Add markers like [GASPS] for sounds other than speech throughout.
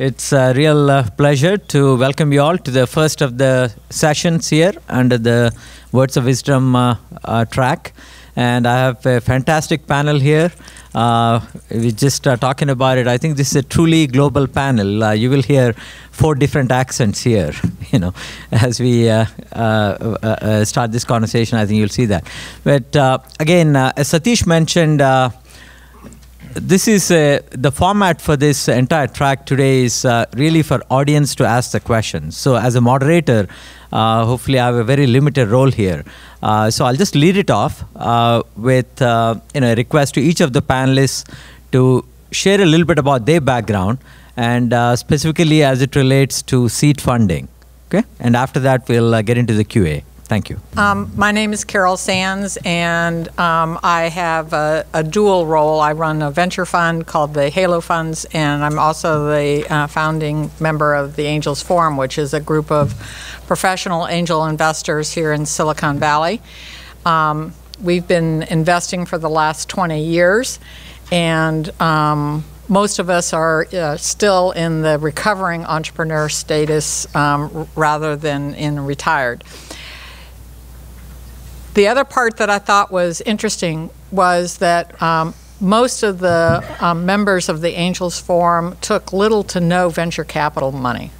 It's a real uh, pleasure to welcome you all to the first of the sessions here under the Words of Wisdom uh, uh, track. And I have a fantastic panel here. Uh, we just talking about it. I think this is a truly global panel. Uh, you will hear four different accents here. [LAUGHS] You know, as we uh, start this conversation, I think you'll see that. But again, as Satish mentioned, this is uh, the format for this entire track today is uh, really for audience to ask the questions. So as a moderator uh, hopefully i have a very limited role here. Uh, so i'll just lead it off uh, with uh, you know a request to each of the panelists to share a little bit about their background and specifically as it relates to seed funding. Okay? And after that we'll get into the qa thank you Um, my name is Carol Sands, and um, I have a, a dual role. I run a venture fund called the Halo Funds, and I'm also the uh, founding member of the Angels Forum, which is a group of professional angel investors here in Silicon Valley. Um, we've been investing for the last 20 years, and um, most of us are uh, still in the recovering entrepreneur status um, rather than in retired. The other part that I thought was interesting was that um, most of the um, members of the Angels Forum took little to no venture capital money.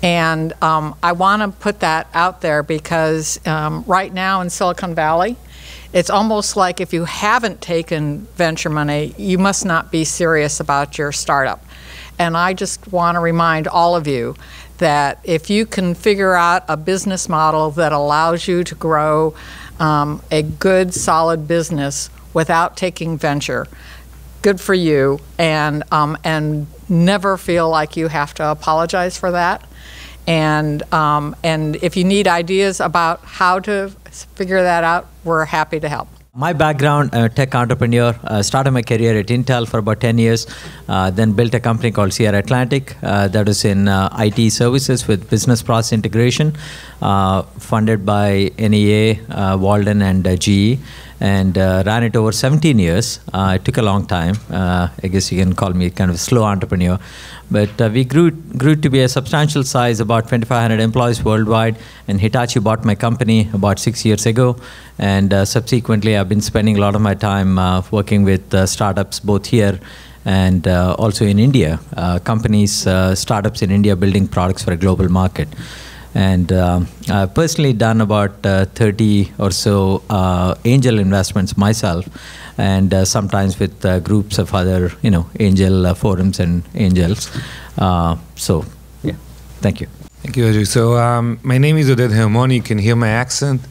And um, I want to put that out there because um, right now in Silicon Valley, it's almost like if you haven't taken venture money, you must not be serious about your startup. And I just want to remind all of you that if you can figure out a business model that allows you to grow um, a good, solid business without taking venture, good for you, and um, and never feel like you have to apologize for that. And um, and if you need ideas about how to figure that out, we're happy to help. My background, tech entrepreneur. Uh, started my career at Intel for about 10 years, uh, then built a company called Sierra Atlantic uh, that was in uh, IT services with business process integration, uh, funded by NEA, Walden, and GE, and ran it over 17 years. It took a long time. I guess you can call me kind of a slow entrepreneur. But we grew, grew to be a substantial size, about 2,500 employees worldwide, and Hitachi bought my company about six years ago. And uh, subsequently, I've been spending a lot of my time uh, working with uh, startups both here and uh, also in India. Companies, startups in India building products for a global market. And I've personally done about uh, 30 or so angel investments myself, and sometimes with groups of other, you know, angel forums and angels. So, yeah, thank you. Thank you, Ajay. So, um, my name is Oded Hermoni. You can hear my accent.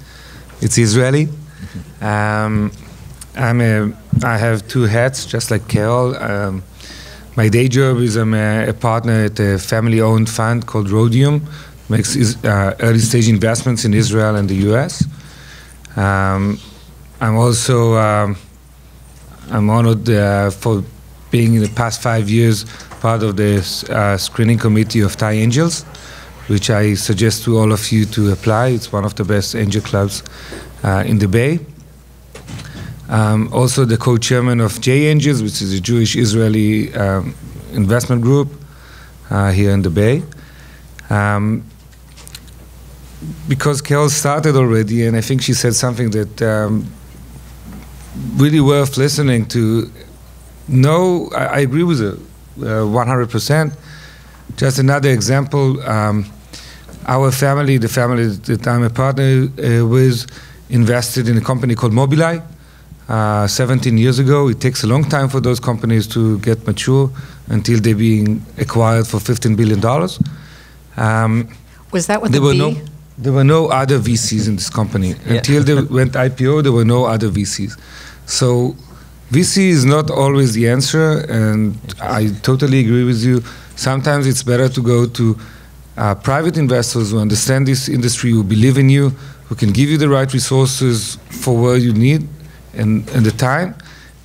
It's Israeli. Um, I'm a, I have two hats, just like Carol. Um, my day job is I'm a, a partner at a family-owned fund called Rhodium, makes is, uh, early-stage investments in Israel and the U.S. Um, I'm also um, I'm honored uh, for being in the past five years part of the uh, screening committee of TiE Angels, which I suggest to all of you to apply. It's one of the best angel clubs uh, in the Bay. Um, also, the co-chairman of J Angels, which is a Jewish Israeli um, investment group uh, here in the Bay. Um, because Carol started already, and I think she said something that um, really worth listening to. No, I, I agree with her uh, 100%. Just another example um, our family, the family that I'm a partner uh, with, invested in a company called Mobileye uh, 17 years ago. It takes a long time for those companies to get mature until they're being acquired for $15 billion. Um, Was that what there the were B? no there were no other VCs in this company Yeah. until they went IPO. There were no other VCs, so VC is not always the answer, and I totally agree with you. Sometimes it's better to go to uh, private investors who understand this industry, who believe in you, who can give you the right resources for where you need and, and the time,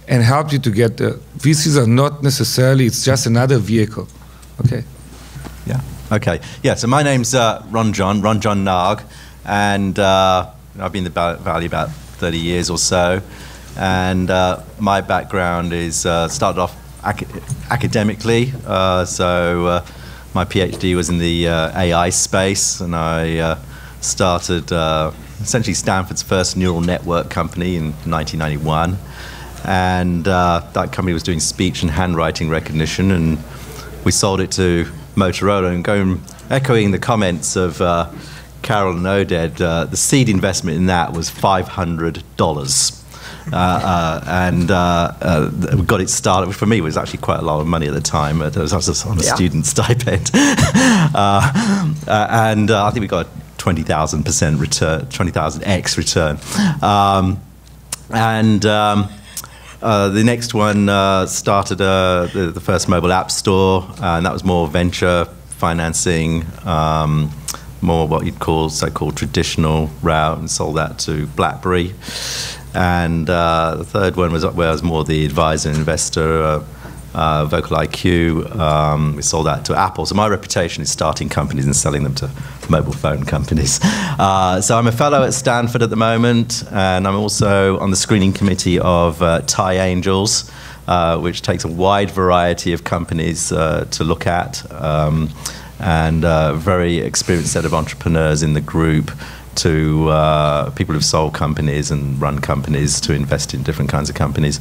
and help you to get there. VCs are not necessarily; it's just another vehicle. Okay. Yeah. Okay. Yeah. So my name's uh, Ronjon, Ron John Narg, and uh, I've been in the Valley about 30 years or so. And uh, my background is uh, started off ac- academically. Uh, so my PhD was in the AI space, and I started essentially Stanford's first neural network company in 1991. And uh, that company was doing speech and handwriting recognition, and we sold it to Motorola. And going echoing the comments of uh, Carol and Oded, uh, the seed investment in that was $500. Uh, uh, and uh, uh, we got it started. For me, it was actually quite a lot of money at the time. I was on a Yeah. student [LAUGHS] stipend, Uh, uh, and uh, I think we got twenty thousand percent return, twenty thousand x return, um, and. Um, uh, the next one uh, started uh, the, the first mobile app store, and that was more venture financing, um, more what you'd call so-called traditional route, and sold that to BlackBerry. And uh, the third one was where I was more the advisor and investor, uh, uh, Vocal IQ. Um, we sold that to Apple. So my reputation is starting companies and selling them to mobile phone companies. [LAUGHS] Uh, so I'm a fellow at Stanford at the moment, and I'm also on the screening committee of uh, TiE Angels. Uh, which takes a wide variety of companies to look at, um, and a very experienced set of entrepreneurs in the group to uh, people who've sold companies and run companies to invest in different kinds of companies.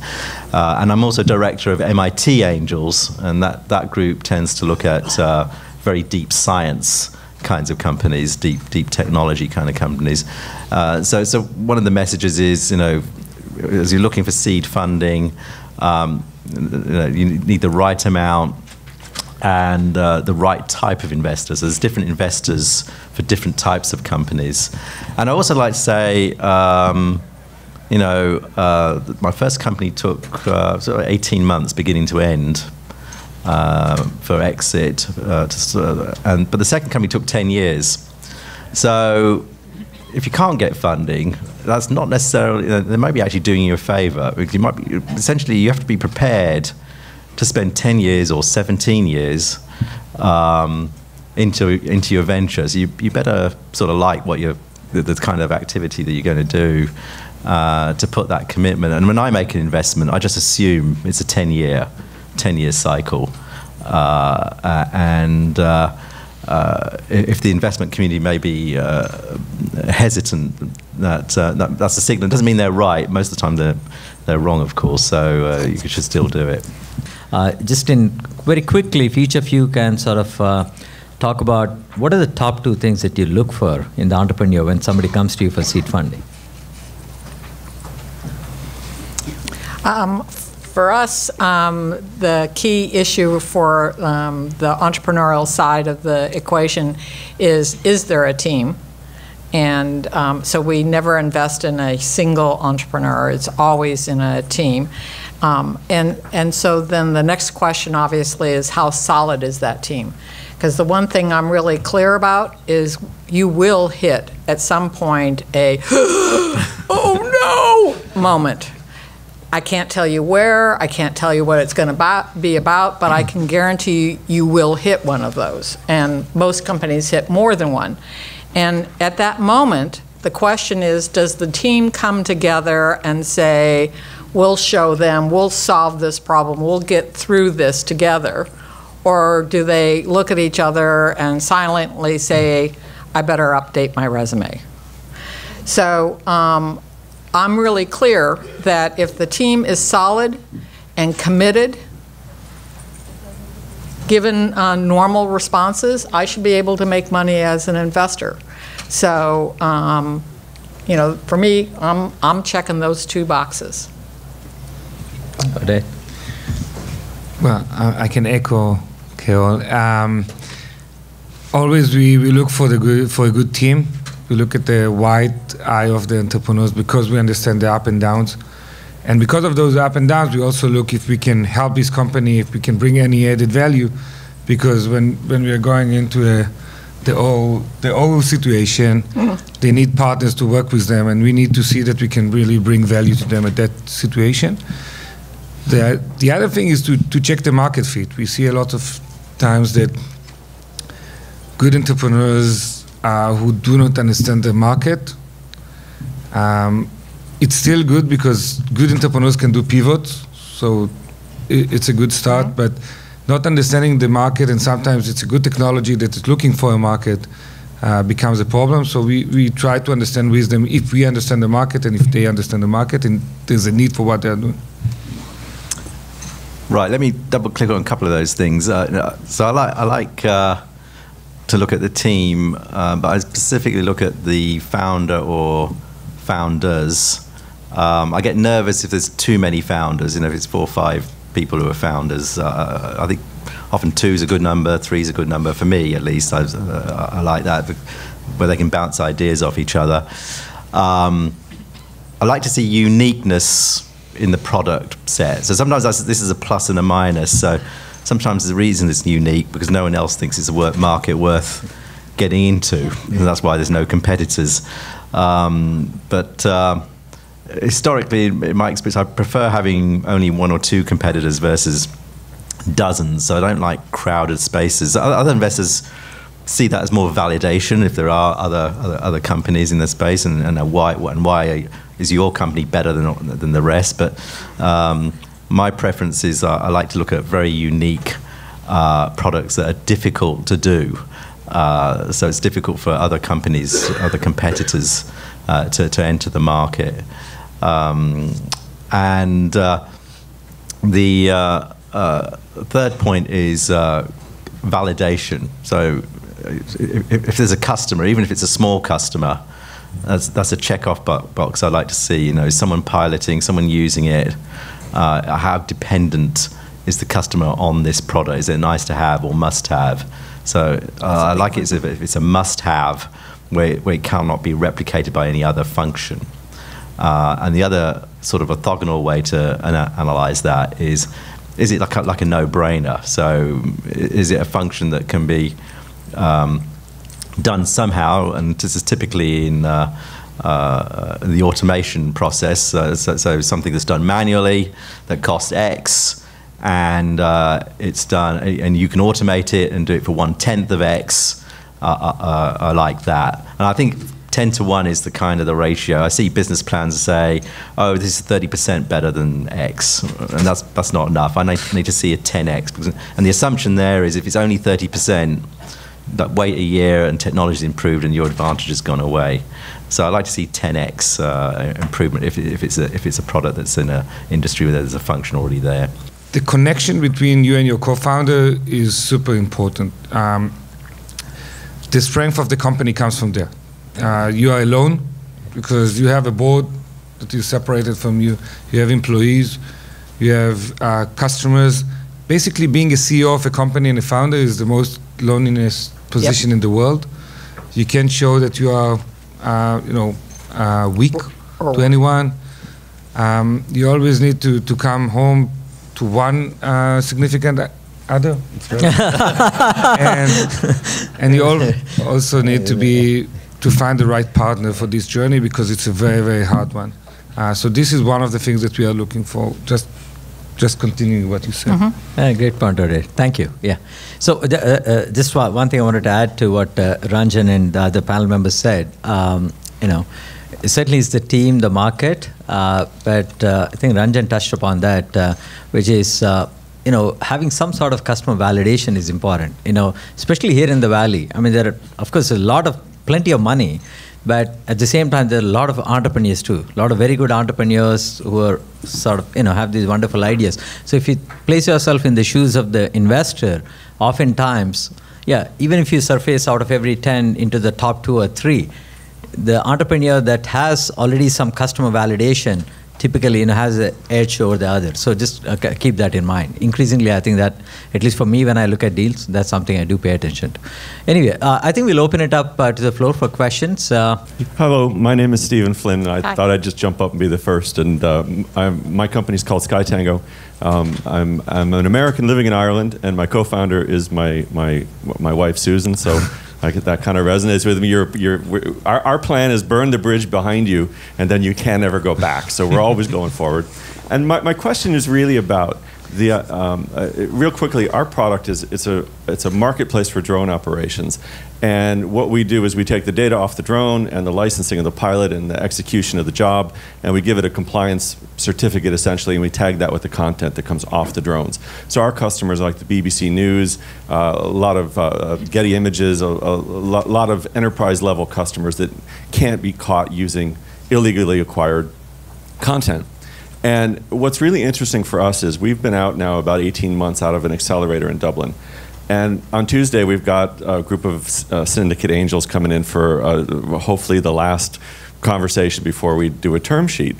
Uh, and I'm also director of MIT Angels, and that, that group tends to look at uh, very deep science kinds of companies, deep deep technology kind of companies. Uh, so so one of the messages is you know as you're looking for seed funding, um, you, know, you need the right amount and uh, the right type of investors. There's different investors for different types of companies. And I also like to say, um, you know, uh, my first company took uh, sort of 18 months beginning to end. Uh, for exit, uh, to, and but the second company took ten years. So if you can't get funding, that's not necessarily they might be actually doing you a favour. You might be, essentially you have to be prepared to spend ten years or seventeen years um, into into your ventures, you you better sort of like what you're the, the kind of activity that you're going to do. Uh, to put that commitment, and when I make an investment, I just assume it's a ten-year, ten-year cycle, uh, uh, and uh, uh, if the investment community may be uh, hesitant, that, uh, that that's a signal. It doesn't mean they're right. Most of the time, they're they're wrong, of course. So uh, you should still do it. Uh, just in very quickly, if each of you can sort of uh, talk about what are the top two things that you look for in the entrepreneur when somebody comes to you for seed funding? Um, for us, um, the key issue for um, the entrepreneurial side of the equation is is there a team? And um, so we never invest in a single entrepreneur, it's always in a team. Um, and, and so then the next question, obviously, is how solid is that team? Because the one thing I'm really clear about is you will hit at some point a, [GASPS] oh no moment. I can't tell you where, I can't tell you what it's going to be about, but I can guarantee you, you will hit one of those. And most companies hit more than one. And at that moment, the question is does the team come together and say, we'll show them, we'll solve this problem, we'll get through this together? Or do they look at each other and silently say, I better update my resume? So um, I'm really clear that if the team is solid and committed, given uh, normal responses, I should be able to make money as an investor. So, um, you know, for me, I'm, I'm checking those two boxes. Oded? Well, I, I can echo Carol. Um, always we, we look for the good for a good team. We look at the wide eye of the entrepreneurs because we understand the up and downs. And because of those up and downs, we also look if we can help this company, if we can bring any added value. Because when, when we are going into a, the old the old situation, they need partners to work with them, and we need to see that we can really bring value to them at that situation. The, the other thing is to, to check the market fit. We see a lot of times that good entrepreneurs uh, who do not understand the market, um, it's still good because good entrepreneurs can do pivots, so i it's a good start, but not understanding the market, and sometimes it's a good technology that is looking for a market, uh, becomes a problem. So we, we try to understand with them if we understand the market and if they understand the market and there's a need for what they're doing. Right. Let me double click on a couple of those things. Uh, so I like I like uh, to look at the team, uh, but I specifically look at the founder or founders. Um, I get nervous if there's too many founders. You know, if it's four or five people who are founders. Uh, I think often two is a good number, three is a good number for me at least. I, uh, I like that, where they can bounce ideas off each other. Um, I like to see uniqueness in the product set. So sometimes this is a plus and a minus. So sometimes the reason it's unique because no one else thinks it's a work market worth getting into, and that's why there's no competitors. Um, but uh, historically, in my experience, I prefer having only one or two competitors versus dozens. So I don't like crowded spaces. Other investors see that as more validation if there are other other, other companies in the space and, and why and why is your company better than than the rest. But um, my preference is uh, I like to look at very unique uh, products that are difficult to do. Uh, so it's difficult for other companies, other competitors, uh, to, to enter the market. Um, and uh, the uh, third point is validation. So if, if, there's a customer, even if it's a small customer, that's, that's a check-off box I like to see. You know, someone piloting, someone using it. Uh, how dependent is the customer on this product? Is it nice to have or must have? So uh, I like it if it's a must have where, where it cannot be replicated by any other function. Uh, and the other sort of orthogonal way to ana- analyze that is is it like a, like a no brainer? So is it a function that can be um, done somehow, and this is typically in uh, uh, the automation process. Uh, so, so, something that's done manually that costs X, and uh, it's done, and you can automate it and do it for one tenth of X. Uh, uh, like that, and I think 10 to 1 is the kind of the ratio. I see business plans say, oh, this is 30% better than X. And that's, that's not enough. I need to see a 10X. And the assumption there is if it's only 30%, that wait a year and technology's improved and your advantage has gone away. So I like to see 10x uh, improvement if, if, it's a, if it's a product that's in an industry where there's a function already there. The connection between you and your co-founder is super important. Um, the strength of the company comes from there. Uh, you are alone because you have a board that is separated from you. You have employees, you have uh, customers. Basically, being a CEO of a company and a founder is the most loneliness position yep. in the world. You can't show that you are, uh, you know, uh, weak or, or to anyone. Um, you always need to, to come home to one uh, significant other, [LAUGHS] and and you all also need to be to find the right partner for this journey because it's a very very hard one. Uh, so this is one of the things that we are looking for. Just just continuing what you said. Mm-hmm. Uh, great point, Oded. Thank you. Yeah. So uh, uh, just one thing I wanted to add to what uh, Ronjon and the other panel members said. Um, you know, certainly it's the team, the market, uh, but uh, I think Ronjon touched upon that, which is you know, having some sort of customer validation is important. You know, especially here in the valley. I mean, there are, of course, a lot of plenty of money, but at the same time, there are a lot of entrepreneurs too. A lot of very good entrepreneurs who are sort of, you know, have these wonderful ideas. So if you place yourself in the shoes of the investor, oftentimes, yeah, even if you surface out of every 10 into the top two or three, the entrepreneur that has already some customer validation typically you know, has an edge over the other. So just uh, keep that in mind. Increasingly, I think that, at least for me, when I look at deals, that's something I do pay attention to. Anyway, uh, I think we'll open it up uh, to the floor for questions. Uh, Hello, my name is Stephen Flynn. And I Hi. thought I'd just jump up and be the first. And uh, my company is called Sky Tango. Um, I'm, I'm an American living in Ireland, and my co-founder is my, my, my wife, Susan. So [LAUGHS] Like that kind of resonates with me. You're, you're, our, our plan is burn the bridge behind you, and then you can't ever go back. So we're always going forward. And my, my question is really about the uh, um, uh, real quickly, our product is it's a it's a marketplace for drone operations, and what we do is we take the data off the drone and the licensing of the pilot and the execution of the job, and we give it a compliance certificate essentially, and we tag that with the content that comes off the drones. So our customers like the BBC News, uh, a lot of uh, Getty Images, a, a lot of enterprise level customers that can't be caught using illegally acquired content. And what's really interesting for us is we've been out now about 18 months out of an accelerator in Dublin. And on Tuesday, we've got a group of uh, syndicate angels coming in for uh, hopefully the last conversation before we do a term sheet.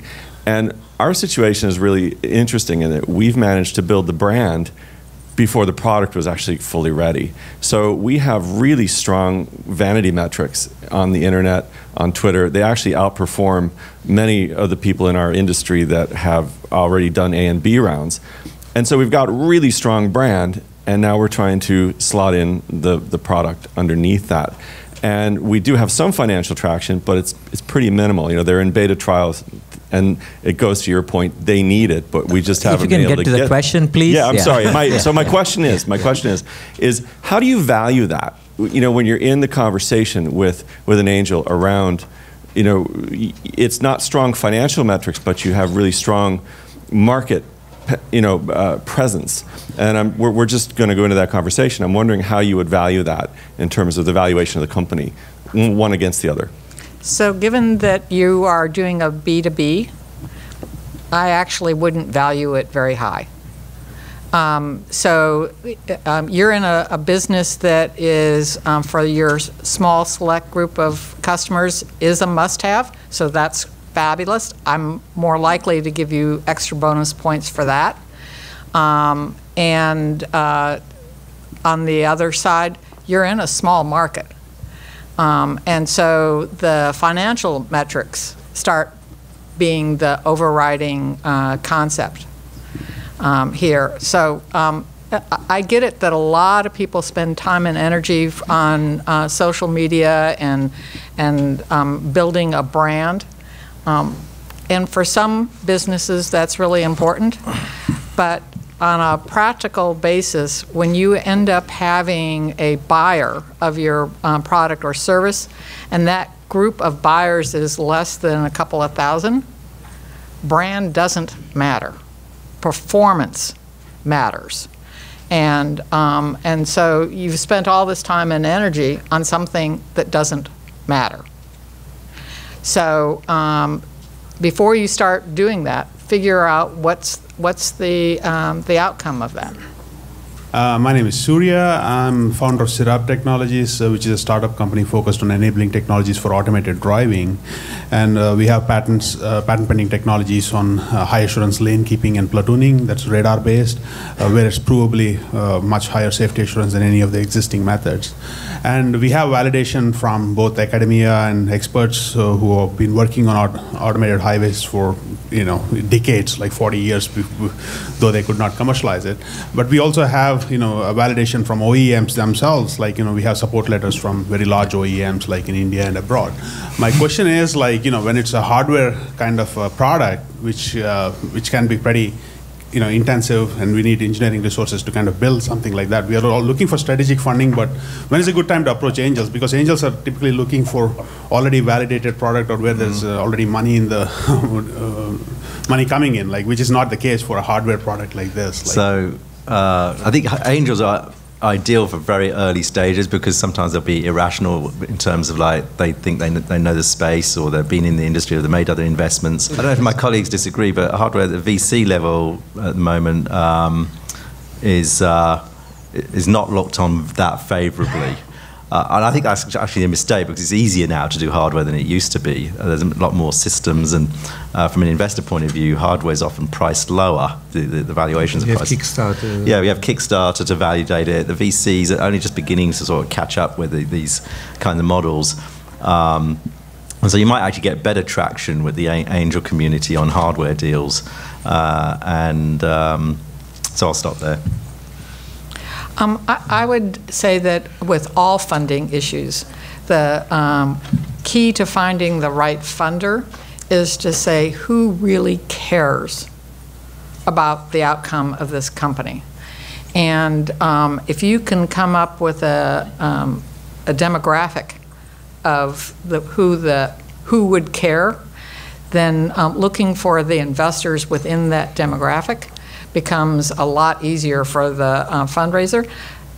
And our situation is really interesting in that we've managed to build the brand before the product was actually fully ready. So we have really strong vanity metrics on the internet, on Twitter. They actually outperform many of the people in our industry that have already done A and B rounds. And so we've got really strong brand, and now we're trying to slot in the, the product underneath that. And we do have some financial traction, but it's, it's pretty minimal. You know, they're in beta trials and it goes to your point. They need it, but we just haven't been able get to, to get. the question, please. Yeah, I'm yeah. sorry. My, [LAUGHS] so my question is, my question is, is how do you value that? You know, when you're in the conversation with with an angel around, you know, it's not strong financial metrics, but you have really strong market you know, uh, presence. And I'm, we're, we're just going to go into that conversation. I'm wondering how you would value that in terms of the valuation of the company, one against the other. So given that you are doing a B2B, I actually wouldn't value it very high. Um, so um, you're in a, a, business that is, um, for your small select group of customers, is a must-have. So that's fabulous. I'm more likely to give you extra bonus points for that. Um, and uh, on the other side, you're in a small market. Um, and so the financial metrics start being the overriding uh, concept um, here. So um, I get it that a lot of people spend time and energy on uh, social media and and um, building a brand. Um, and for some businesses, that's really important. But on a practical basis, when you end up having a buyer of your um, product or service, and that group of buyers is less than a couple of thousand, brand doesn't matter. Performance matters. And, um, and so you've spent all this time and energy on something that doesn't matter. So um, before you start doing that, figure out what's what's the, um, the outcome of that? Uh, my name is Surya. I'm founder of Sirap Technologies, uh, which is a startup company focused on enabling technologies for automated driving. And uh, we have patents, uh, patent pending technologies on uh, high assurance lane keeping and platooning. That's radar based, where it's provably much higher safety assurance than any of the existing methods. And we have validation from both academia and experts who have been working on aut automated highways for you know decades, like 40 years, though they could not commercialize it. But we also have you know a validation from OEMs themselves, like you know we have support letters from very large OEMs like in India and abroad. My question is like you know when it's a hardware kind of product, which uh, which can be pretty you know intensive and we need engineering resources to kind of build something like that we are all looking for strategic funding but when is a good time to approach angels because angels are typically looking for already validated product or where there's uh, already money in the [LAUGHS] uh, money coming in like which is not the case for a hardware product like this like so uh, I think angels are ideal for very early stages because sometimes they'll be irrational in terms of like they think they, they know the space or they've been in the industry or they've made other investments. I don't know if my colleagues disagree, but hardware at the VC level at the moment um, is uh, is not looked on that favourably. Uh, and I think that's actually a mistake because it's easier now to do hardware than it used to be. Uh, there's a lot more systems, and uh, from an investor point of view, hardware is often priced lower. The, the, the valuations you are priced. Kickstarter. Yeah, we have Kickstarter to validate it. The VCs are only just beginning to sort of catch up with the, these kind of models. Um, and so you might actually get better traction with the angel community on hardware deals. Uh, and um, so I'll stop there. Um, I, I, would say that with all funding issues, the um, key to finding the right funder is to say who really cares about the outcome of this company. And um, if you can come up with a, um, a demographic of the, who, the, who would care, then um, looking for the investors within that demographic becomes a lot easier for the uh, fundraiser.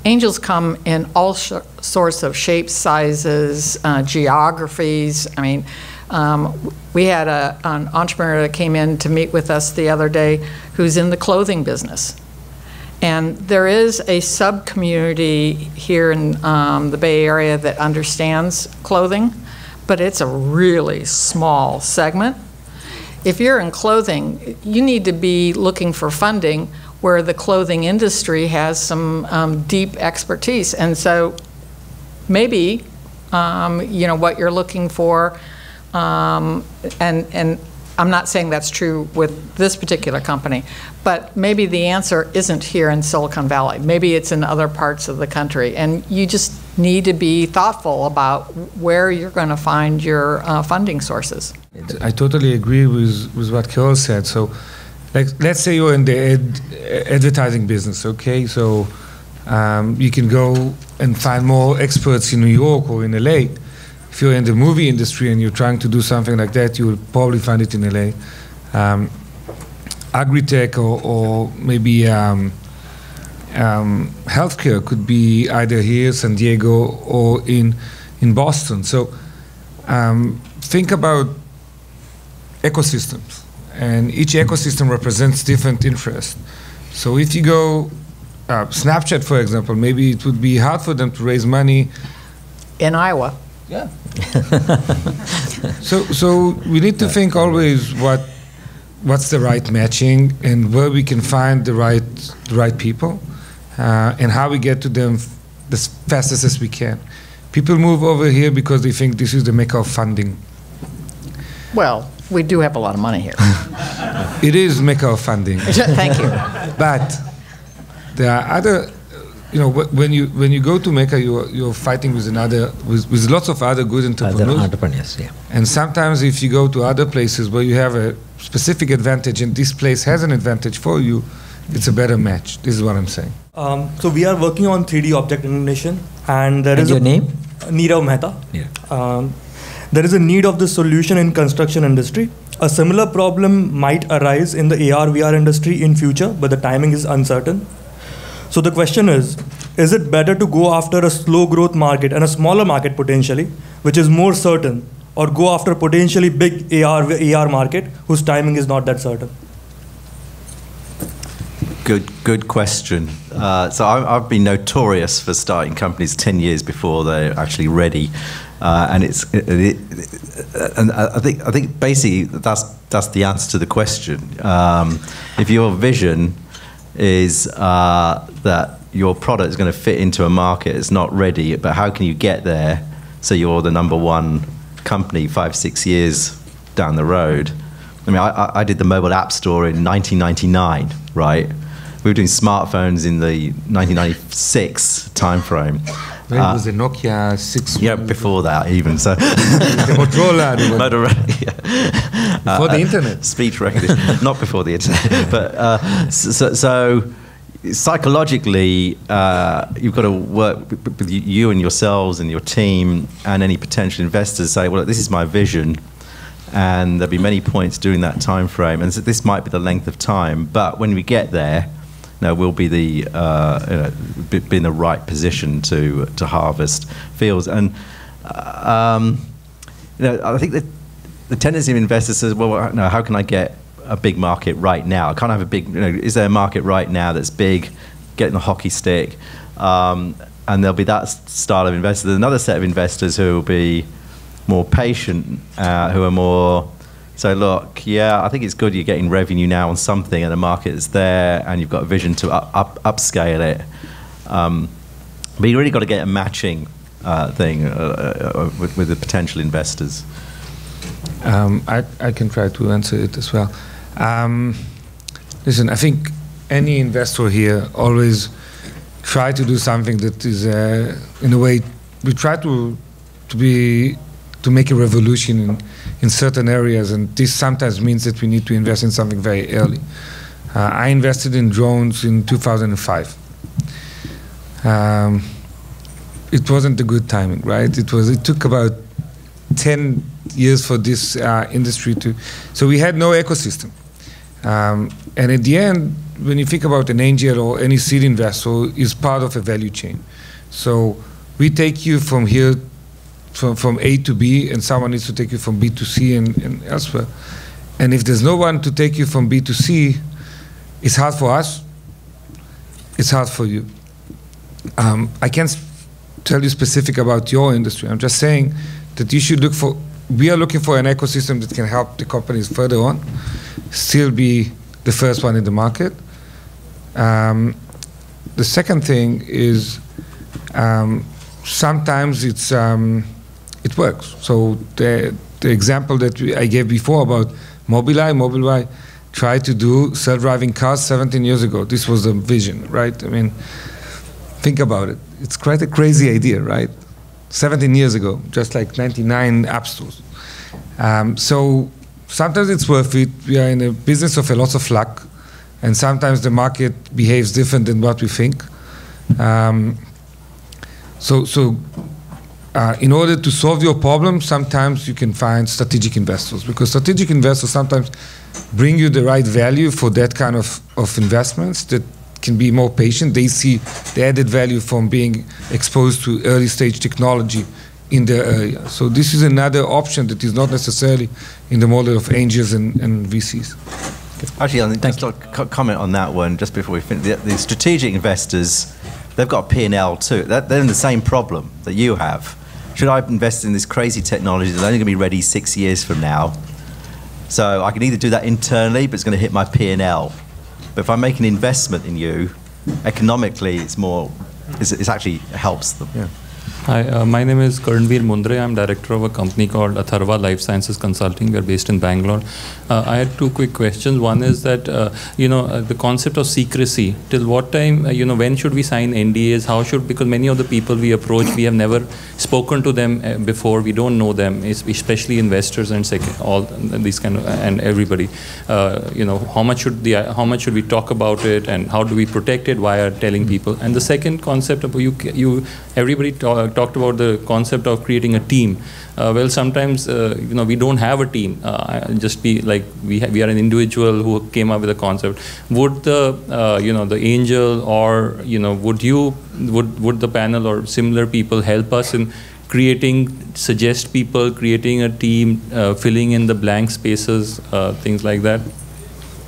Angels come in all sorts of shapes, sizes, uh, geographies. I mean, um, we had a, an entrepreneur that came in to meet with us the other day who's in the clothing business. And there is a sub community here in um, the Bay Area that understands clothing, but it's a really small segment. If you're in clothing, you need to be looking for funding where the clothing industry has some um, deep expertise. And so maybe, um, you know, what you're looking for, um, and, and I'm not saying that's true with this particular company, but maybe the answer isn't here in Silicon Valley. Maybe it's in other parts of the country. And you just need to be thoughtful about where you're going to find your uh, funding sources. I totally agree with, with what Carol said. So, like, let's say you're in the ad, advertising business, okay? So, um, you can go and find more experts in New York or in LA if you're in the movie industry and you're trying to do something like that, you will probably find it in LA. Um, agri-tech or, or maybe um, um, healthcare could be either here, San Diego, or in in Boston. So um, think about ecosystems, and each ecosystem represents different interests. So if you go uh, Snapchat, for example, maybe it would be hard for them to raise money in Iowa. Yeah. so, so we need to think always what what's the right matching and where we can find the right the right people uh, and how we get to them f- as fastest as we can. People move over here because they think this is the mecca of funding. Well, we do have a lot of money here. [LAUGHS] it is mecca of funding. [LAUGHS] Thank you. But there are other you know, when you when you go to Mecca, you're you're fighting with another with, with lots of other good entrepreneurs. Other entrepreneurs, yeah. And sometimes, if you go to other places where you have a specific advantage, and this place has an advantage for you, it's a better match. This is what I'm saying. Um, so we are working on 3D object recognition, and there and is your a name? Nirav Mehta. Yeah. Um, there is a need of this solution in construction industry. A similar problem might arise in the AR VR industry in future, but the timing is uncertain. So the question is is it better to go after a slow growth market and a smaller market potentially, which is more certain, or go after a potentially big AR, AR market whose timing is not that certain? Good, good question. Uh, so I, have been notorious for starting companies ten years before they're actually ready, uh, and it's it, it, and I think I think basically that's that's the answer to the question. Um, if your vision is uh, that your product is going to fit into a market it's not ready, but how can you get there so you're the number one company five, six years down the road? I mean, I, I did the mobile app store in 1999, right? We were doing smartphones in the 1996 timeframe. It uh, was the Nokia 6. Yeah, before that even. So Motorola. Motorola, [LAUGHS] yeah. Before uh, the internet. Speech recognition, not before the internet. [LAUGHS] But uh, so, so, psychologically, uh, you've got to work with you and yourselves and your team and any potential investors. Say, well, this is my vision, and there'll be many points during that time frame, and so this might be the length of time. But when we get there know, we'll be the uh, you know, be, in the right position to to harvest fields. And um, you know, I think that the tendency of investors says, well, no, how can I get a big market right now? I can't have a big. You know, is there a market right now that's big, getting the hockey stick? Um, and there'll be that style of investor. There's another set of investors who will be more patient, uh, who are more so look, yeah, I think it's good you're getting revenue now on something, and the market is there, and you've got a vision to up, up upscale it. Um, but you really got to get a matching uh, thing uh, uh, with, with, the potential investors. Um, I, I can try to answer it as well. Um, listen, I think any investor here always try to do something that is, uh, in a way, we try to to be to make a revolution in, in certain areas, and this sometimes means that we need to invest in something very early. Uh, I invested in drones in 2005. Um, it wasn't a good timing, right? It was. It took about 10 years for this uh, industry to. So we had no ecosystem, um, and at the end, when you think about an angel or any seed investor, is part of a value chain. So we take you from here, from, from A to B, and someone needs to take you from B to C and, and elsewhere. And if there's no one to take you from B to C, it's hard for us. It's hard for you. Um, I can't tell you specific about your industry. I'm just saying that you should look for. We are looking for an ecosystem that can help the companies further on, still be the first one in the market. Um, the second thing is um, sometimes it's um, it works. So the the example that I gave before about Mobileye, Mobileye tried to do self-driving cars 17 years ago. This was the vision, right? I mean, think about it. It's quite a crazy idea, right? 17 years ago, just like 99 app stores. Um, so sometimes it's worth it. We are in a business of a lot of luck, and sometimes the market behaves different than what we think. Um, so, so uh, in order to solve your problem, sometimes you can find strategic investors because strategic investors sometimes bring you the right value for that kind of, of investments that can be more patient. They see the added value from being exposed to early stage technology in their area. So this is another option that is not necessarily in the model of angels and, and VCs. Actually, on the, just a comment on that one, just before we finish, the, the strategic investors, they've got P&L too. That, they're in the same problem that you have. Should I invest in this crazy technology that's only going to be ready six years from now? So I can either do that internally, but it's going to hit my P&L. But if I make an investment in you, economically, it's more, it's, it's actually helps them. Yeah. Hi, uh, my name is Karnveer Mundre. I'm director of a company called Atharva Life Sciences Consulting. We're based in Bangalore. Uh, I had two quick questions. One is that, uh, you know, uh, the concept of secrecy. Till what time, uh, you know, when should we sign NDAs? How should, because many of the people we approach, we have never spoken to them uh, before. We don't know them, especially investors and all these kind of, and everybody. You know, how much should the, how much should we talk about it and how do we protect it via telling people? And the second concept of you, you everybody ta- talked about the concept of creating a team. Uh, well, sometimes uh, you know we don't have a team. Uh, just be like we we are an individual who came up with a concept. Would the uh, you know the angel or you know would you would would the panel or similar people help us in creating suggest people creating a team uh, filling in the blank spaces uh, things like that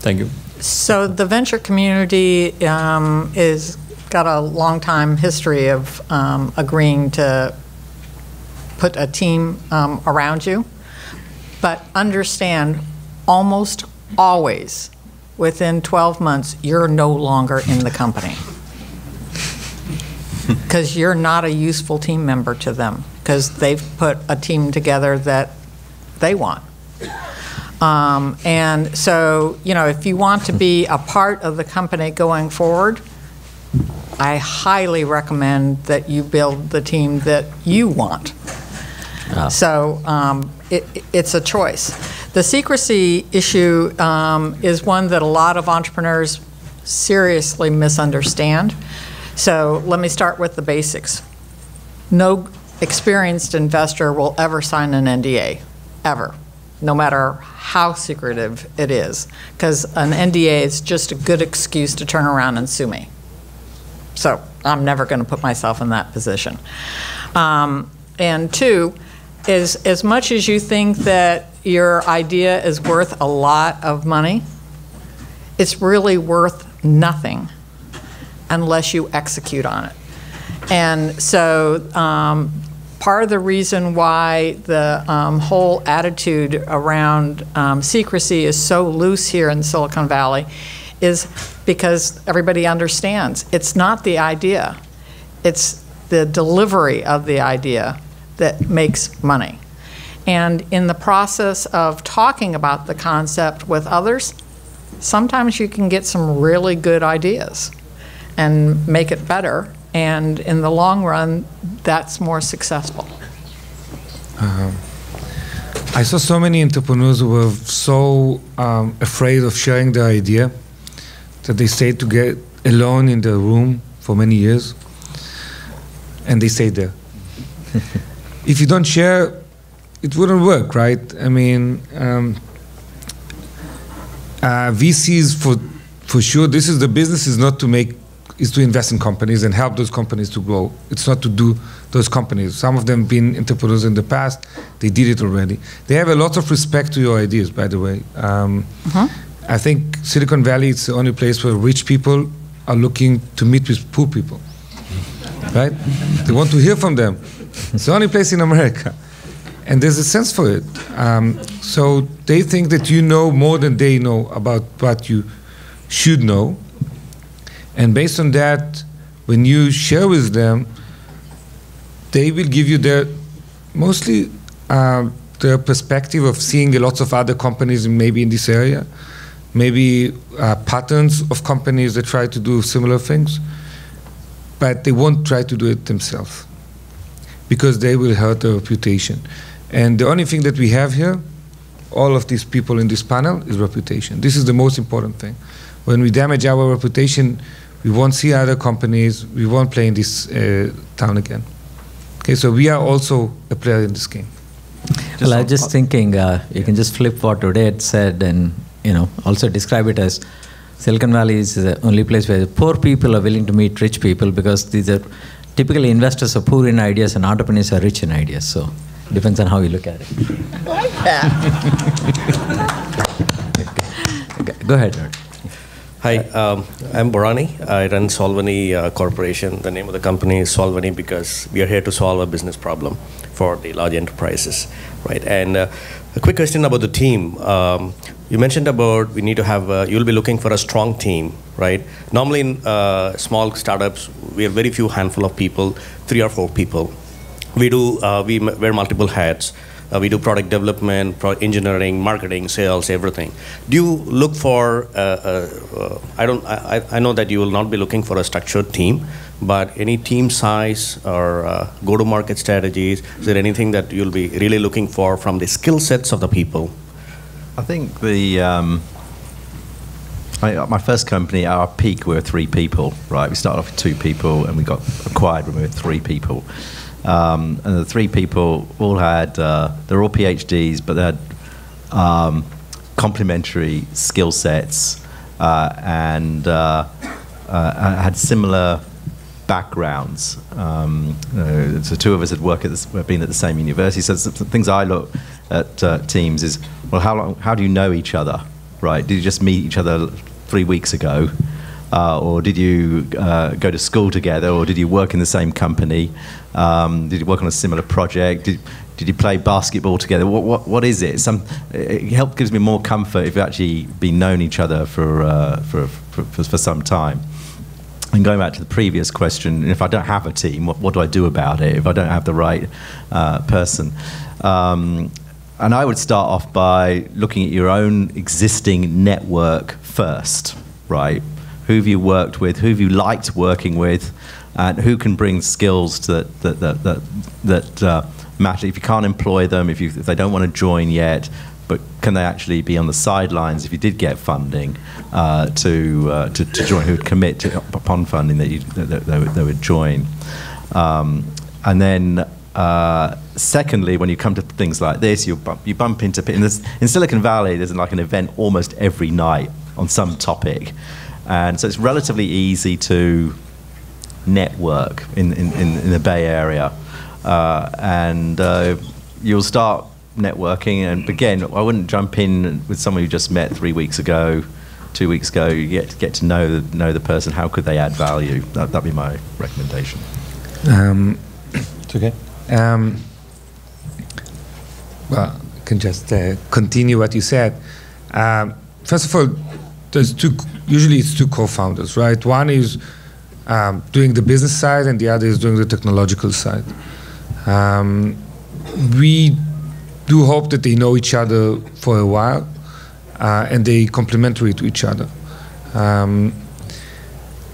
thank you So the venture community um, is got a long time history of um, agreeing to put a team um, around you, but understand almost always within 12 months you're no longer in the company because you're not a useful team member to them because they've put a team together that they want. Um, and so, you know, if you want to be a part of the company going forward, I highly recommend that you build the team that you want. So um, it, it's a choice. The secrecy issue um, is one that a lot of entrepreneurs seriously misunderstand. So let me start with the basics. No experienced investor will ever sign an NDA, ever, no matter how secretive it is, because an NDA is just a good excuse to turn around and sue me. So I'm never going to put myself in that position. Um, and two, is as much as you think that your idea is worth a lot of money, it's really worth nothing unless you execute on it. And so um, part of the reason why the um, whole attitude around um, secrecy is so loose here in Silicon Valley is because everybody understands it's not the idea, it's the delivery of the idea that makes money. And in the process of talking about the concept with others, sometimes you can get some really good ideas and make it better. And in the long run, that's more successful. Um, I saw so many entrepreneurs who were so um, afraid of sharing their idea that they stayed together alone in the room for many years, and they stayed there. [LAUGHS] if you don't share, it wouldn't work, right? I mean, um, uh, VCs for for sure. This is the business is not to make is to invest in companies and help those companies to grow. It's not to do those companies. Some of them been entrepreneurs in the past. They did it already. They have a lot of respect to your ideas, by the way. Um, I think Silicon Valley is the only place where rich people are looking to meet with poor people. Right? They want to hear from them. It's the only place in America. And there's a sense for it. Um, so they think that you know more than they know about what you should know. And based on that, when you share with them, they will give you their mostly uh, their perspective of seeing lots of other companies maybe in this area, maybe uh, patterns of companies that try to do similar things, but they won't try to do it themselves because they will hurt their reputation. And the only thing that we have here, all of these people in this panel, is reputation. This is the most important thing. When we damage our reputation, we won't see other companies, we won't play in this uh, town again. Okay, so we are also a player in this game. well, I was just thinking uh, you can just flip what Oded said and you know also describe it as Silicon Valley is the only place where poor people are willing to meet rich people because these are typically investors are poor in ideas and entrepreneurs are rich in ideas. So depends on how you look at it. like that. [LAUGHS] Go ahead. Art. Hi, um, I'm Borani. I run Solvany uh, Corporation. The name of the company is Solvany because we are here to solve a business problem for the large enterprises, right? And uh, a quick question about the team. Um, you mentioned about we need to have, uh, you'll be looking for a strong team, right? Normally in uh, small startups, we have very few handful of people, three or four people. We do, uh, we wear multiple hats. Uh, we do product development, pro- engineering, marketing, sales, everything. Do you look for? Uh, I don't. I, I- know that you will not be looking for a structured team, but any team size or go-to-market strategies? Is there anything that you'll be really looking for from the skill sets of the people? I think the um, I, my first company, our peak, we were three people. Right, we started off with two people, and we got acquired when we were three people. Um, and the three people all had uh, they're all PhDs, but they had um, complementary skill sets uh, and uh, uh, had similar backgrounds. Um, uh, so two of us had worked at this, been at the same university. So things I look at uh, teams is well, how long? How do you know each other? Right? Did you just meet each other three weeks ago? Uh, or did you uh, go to school together, or did you work in the same company? Um, did you work on a similar project? Did, did you play basketball together? What, what, what is it? Some, it help gives me more comfort if you've actually been known each other for, uh, for, for, for, for some time. And going back to the previous question, if I don't have a team, what, what do I do about it if I don't have the right uh, person? Um, and I would start off by looking at your own existing network first, right? Who have you worked with? Who have you liked working with? And who can bring skills that, that, that, that, that uh, matter? If you can't employ them, if, you, if they don't want to join yet, but can they actually be on the sidelines if you did get funding uh, to, uh, to, to join, who would commit to, upon funding that, you, that, they, would, they would join? Um, and then, uh, secondly, when you come to things like this, you bump, you bump into in, this, in Silicon Valley. There's like an event almost every night on some topic, and so it's relatively easy to network in, in, in, in the Bay Area, uh, and uh, you'll start networking. And again, I wouldn't jump in with someone you just met three weeks ago, two weeks ago. You get get to know the, know the person. How could they add value? That, that'd be my recommendation. Um, It's okay. um, well, I can just uh, continue what you said. Um, first of all, there's two. Usually, it's two co-founders, right? One is um, doing the business side, and the other is doing the technological side. Um, we do hope that they know each other for a while, uh, and they complementary to each other. Um,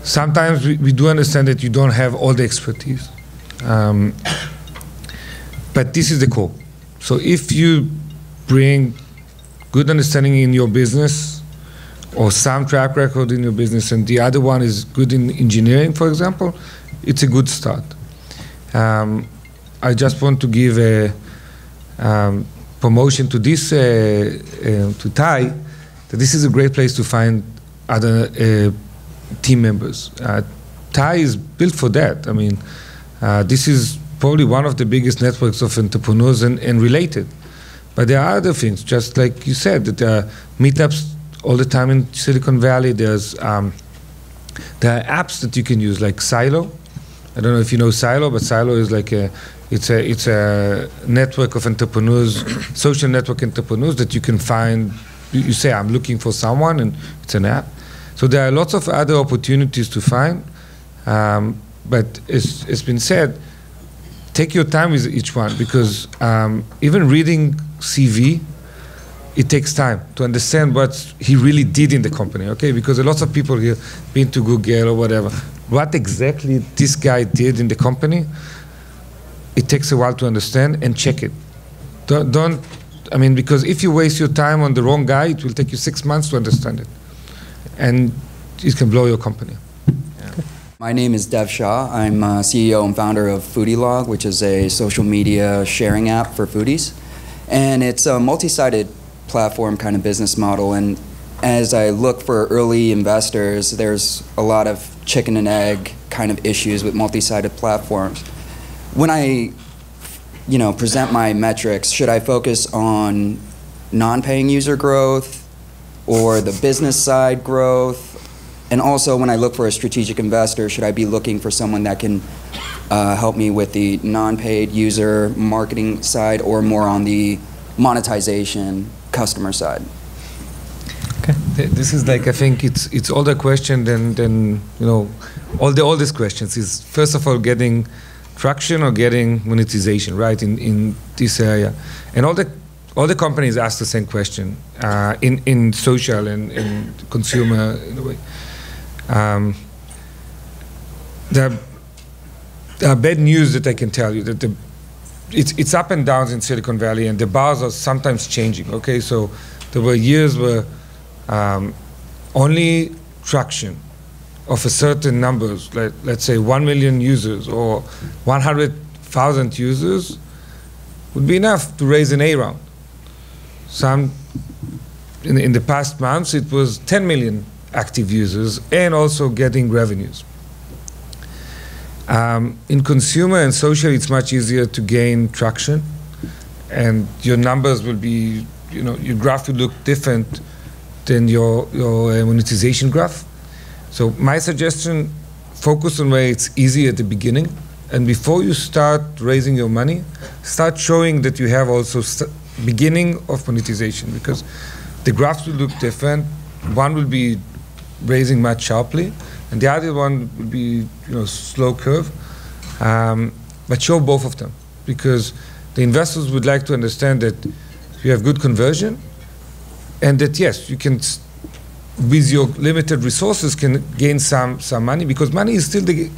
sometimes we, we do understand that you don't have all the expertise. Um, but this is the core. So if you bring good understanding in your business, or some track record in your business, and the other one is good in engineering, for example, it's a good start. Um, I just want to give a um, promotion to this uh, uh, to TiE, that this is a great place to find other uh, team members. TIE is built for that. I mean, this is probably one of the biggest networks of entrepreneurs and, and related. But there are other things, just like you said, that there are meetups all the time in Silicon Valley. There's um, there are apps that you can use, like Silo. I don't know if you know Silo, but Silo is like a it's a it's a network of entrepreneurs, social network entrepreneurs that you can find. You, say I'm looking for someone, and it's an app. So there are lots of other opportunities to find. Um, but it's, it's been said, take your time with each one because um, even reading CV, it takes time to understand what he really did in the company, okay? Because a lot of people here been to Google or whatever. What exactly this guy did in the company, it takes a while to understand and check it. Don't, don't I mean, because if you waste your time on the wrong guy, it will take you six months to understand it. And it can blow your company. My name is Dev Shah. I'm uh, CEO and founder of Foodie Log, which is a social media sharing app for foodies. And it's a multi sided platform kind of business model. And as I look for early investors, there's a lot of chicken and egg kind of issues with multi sided platforms. When I you know, present my metrics, should I focus on non paying user growth or the business side growth? And also, when I look for a strategic investor, should I be looking for someone that can uh, help me with the non-paid user marketing side, or more on the monetization customer side? Okay. This is like I think it's it's all the question than than you know all the all these questions is first of all getting traction or getting monetization right in in this area, and all the all the companies ask the same question uh, in in social and, and consumer in a way. Um, there, there are bad news that I can tell you that the it's, it's up and downs in Silicon Valley, and the bars are sometimes changing. Okay, so there were years where um, only traction of a certain numbers, let, let's say 1 million users or 100,000 users, would be enough to raise an A round. Some, in, in the past months, it was 10 million active users and also getting revenues. Um, in consumer and social, it's much easier to gain traction, and your numbers will be, you know, your graph will look different than your your uh, monetization graph. So my suggestion: focus on where it's easy at the beginning, and before you start raising your money, start showing that you have also beginning of monetization. Because the graphs will look different. One will be raising much sharply, and the other one will be you know slow curve. Um, but show both of them. Because the investors would like to understand that you have good conversion, and that yes, you can with your limited resources can gain some some money because money is still the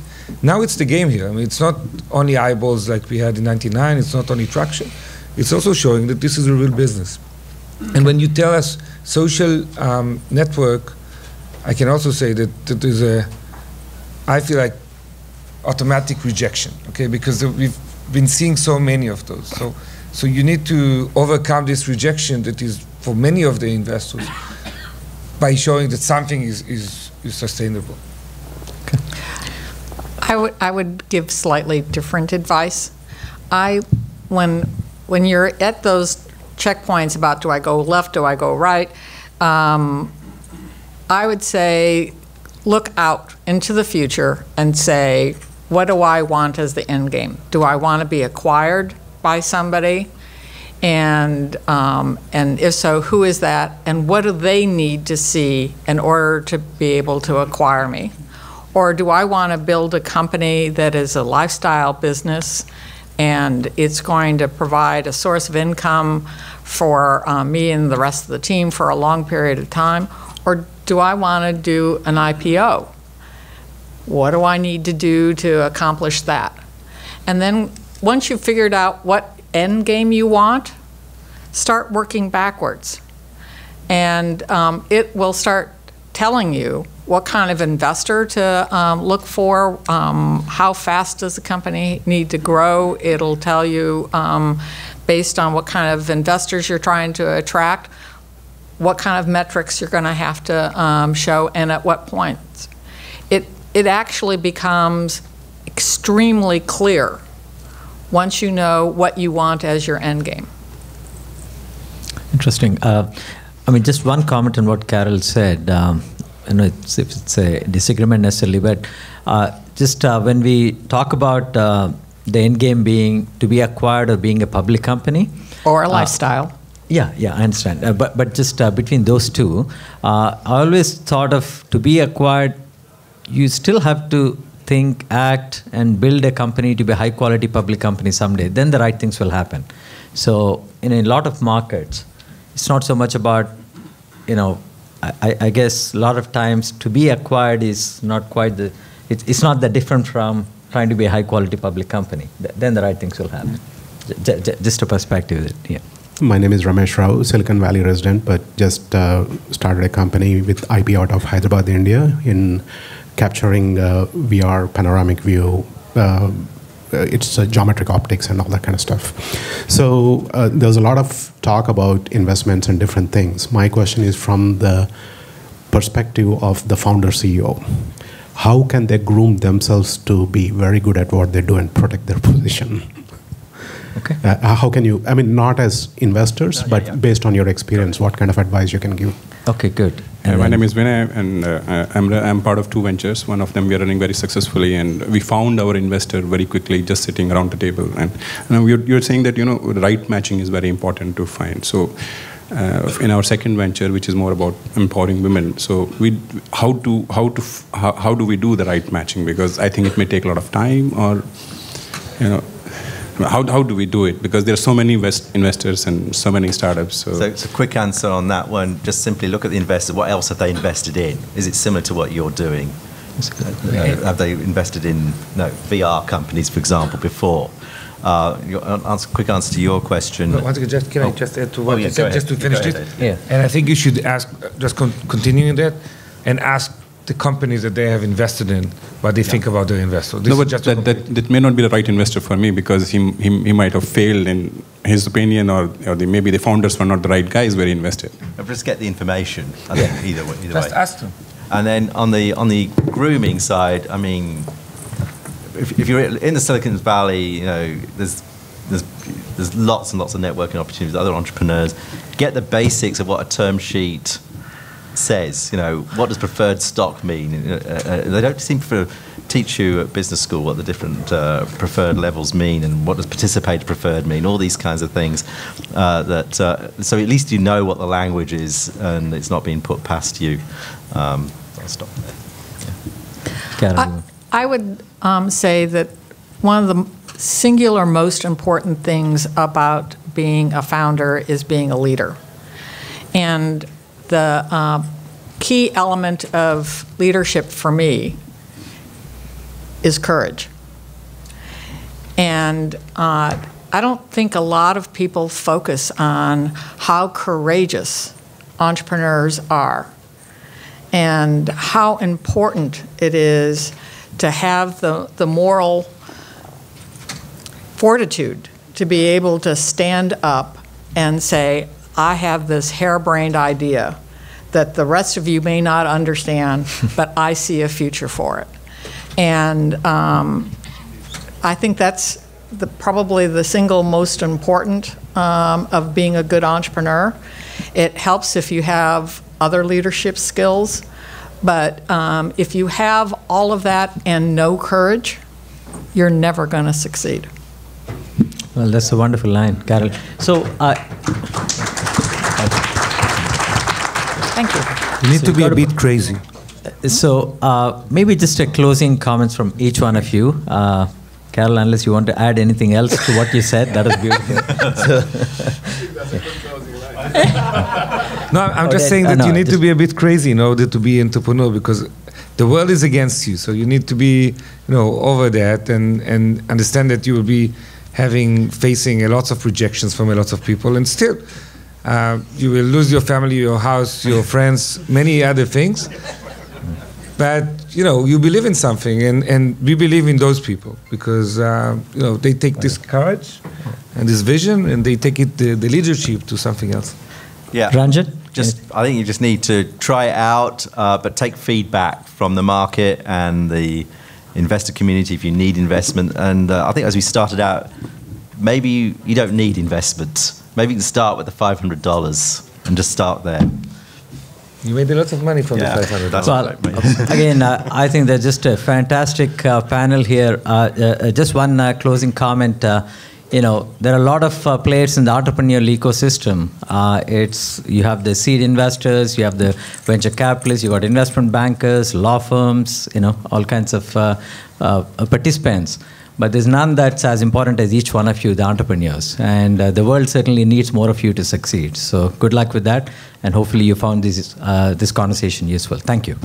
now it's the game here. I mean, it's not only eyeballs like we had in '99. It's not only traction. It's also showing that this is a real business. And when you tell us social um, network I can also say that, that there's a, I feel like automatic rejection, okay, because we've been seeing so many of those. So, so you need to overcome this rejection that is for many of the investors by showing that something is, is, is sustainable. Okay. I would, I would give slightly different advice. I, when, when you're at those checkpoints about do I go left, do I go right, um, I would say look out into the future and say, what do I want as the end game? Do I want to be acquired by somebody? And, um, and if so, who is that? And what do they need to see in order to be able to acquire me? Or do I want to build a company that is a lifestyle business and it's going to provide a source of income for uh, me and the rest of the team for a long period of time? Or do I want to do an IPO? What do I need to do to accomplish that? And then once you've figured out what end game you want, start working backwards. And um, it will start telling you what kind of investor to um, look for, um, how fast does the company need to grow. It'll tell you, um, based on what kind of investors you're trying to attract, what kind of metrics you're going to have to um, show and at what points. It, it actually becomes extremely clear once you know what you want as your end game. Interesting. Uh, I mean, just one comment on what Carol said. Um, I know it's, it's a disagreement necessarily, but uh, just uh, when we talk about uh, the end game being to be acquired or being a public company, or a uh, lifestyle. Yeah, yeah, I understand. Uh, but but just uh, between those two, uh, I always thought of to be acquired, you still have to think, act, and build a company to be a high quality public company someday. Then the right things will happen. So in a lot of markets, it's not so much about, you know, I, I guess a lot of times to be acquired is not quite the, it's, it's not that different from trying to be a high quality public company. Th- then the right things will happen. J- j- just a perspective, that, yeah. My name is Ramesh Rao, Silicon Valley resident, but just uh, started a company with IP out of Hyderabad, India, in capturing uh, VR panoramic view. Uh, it's uh, geometric optics and all that kind of stuff. So there's a lot of talk about investments and different things. My question is from the perspective of the founder CEO. How can they groom themselves to be very good at what they do and protect their [LAUGHS] position? Okay. Uh, how can you, I mean, not as investors, but yeah. based on your experience, what kind of advice you can give? Okay, good. Uh, my name is Vinay, and uh, I'm, I'm part of two ventures. One of them we are running very successfully, and we found our investor very quickly, just sitting around the table. And you know, you're, you're saying that you know right matching is very important to find. So. Uh, in our second venture, which is more about empowering women, so we how to how to f- how, how do we do the right matching? Because I think it may take a lot of time, or you know, how, how do we do it? Because there are so many invest- investors and so many startups. So, So it's a quick answer on that one. Just simply look at the investor. What else have they invested in? Is it similar to what you're doing? Uh, have they invested in no, VR companies, for example, before? Uh, your answer, quick answer to your question. No, one second, just, can I Oh. just add to Oh, what yeah, you said, just to finish it? Yeah. And I think you should ask, just con- continuing that, and ask the companies that they have invested in what they think about their investor. This no, but just that, that, that may not be the right investor for me because he, he, he might have failed in his opinion, or, or the, maybe the founders were not the right guys where he invested. Uh, Just get the information. I think either way. Either Just way. ask them. And then on the on the grooming side, I mean, if, if you're in the Silicon Valley, you know, there's there's there's lots and lots of networking opportunities. Other entrepreneurs get the basics of what a term sheet says. You know, what does preferred stock mean? Uh, uh, they don't seem to teach you at business school what the different uh, preferred levels mean and what does participating preferred mean. All these kinds of things. Uh, that uh, so at least you know what the language is and it's not being put past you. Um, I'll stop there. Carol. I, I would um, say that one of the singular most important things about being a founder is being a leader. And the uh, key element of leadership for me is courage. And uh, I don't think a lot of people focus on how courageous entrepreneurs are and how important it is to have the, the moral fortitude to be able to stand up and say, I have this harebrained idea that the rest of you may not understand, [LAUGHS] but I see a future for it. And um, I think that's the, probably the single most important um, of being a good entrepreneur. It helps if you have other leadership skills, but um, if you have all of that and no courage, you're never going to succeed. Well, that's a wonderful line, Carol. So, uh, Thank you. You need So to be a gotta- bit crazy. so uh, maybe just a closing comments from each one of you. Uh, Carol, unless you want to add anything else to what you said, that was beautiful. [LAUGHS] [LAUGHS] No, I'm Oh, just then- saying uh, that no, you need to be a bit crazy in order to be entrepreneur because the world is against you. So you need to be, you know, over that and and understand that you will be having facing a lots of rejections from a lot of people. And still, Uh, you will lose your family, your house, your [LAUGHS] friends, many other things. But you know, you believe in something, and, and we believe in those people because uh, you know they take this courage and this vision, and they take it the, the leadership to something else. Yeah. Ronjon? Just, I think you just need to try it out, uh, but take feedback from the market and the investor community if you need investment. And uh, I think as we started out, maybe you, you don't need investment. Maybe you can start with the $500 and just start there. You made a lot of money from Yeah, the 500 that's Well, again, uh, I think they're just a fantastic uh, panel here. Uh, uh, uh, just one uh, closing comment. Uh, you know, there are a lot of uh, players in the entrepreneurial ecosystem. Uh, it's you have the seed investors, you have the venture capitalists, you got investment bankers, law firms, you know, all kinds of uh, uh, participants. But there's none that's as important as each one of you, the entrepreneurs. And uh, the world certainly needs more of you to succeed. So good luck with that, and hopefully you found this uh, this conversation useful. Thank you.